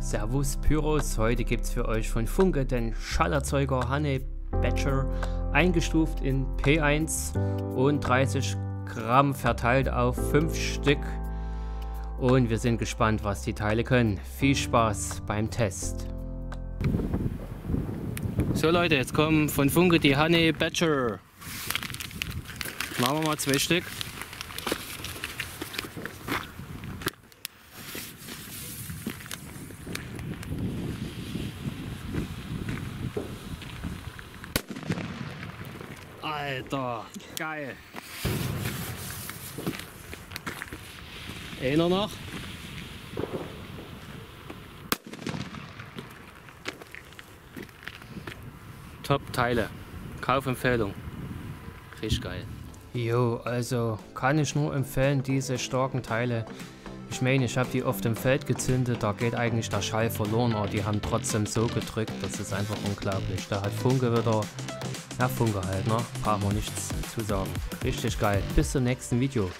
Servus Pyros, heute gibt es für euch von Funke den Schallerzeuger Honey Badger, eingestuft in P1 und 30 Gramm verteilt auf 5 Stück. Und wir sind gespannt, was die Teile können. Viel Spaß beim Test. So Leute, jetzt kommen von Funke die Honey Badger. Machen wir mal zwei Stück. Alter, geil. Einer noch. Top-Teile. Kaufempfehlung. Richtig geil. Jo, also kann ich nur empfehlen, diese starken Teile. Ich meine, ich habe die oft im Feld gezündet, da geht eigentlich der Schall verloren, aber die haben trotzdem so gedrückt, das ist einfach unglaublich. Da hat Funke wieder ja, Funke halt, ne? Brauchen wir nichts zu sagen. Richtig geil. Bis zum nächsten Video.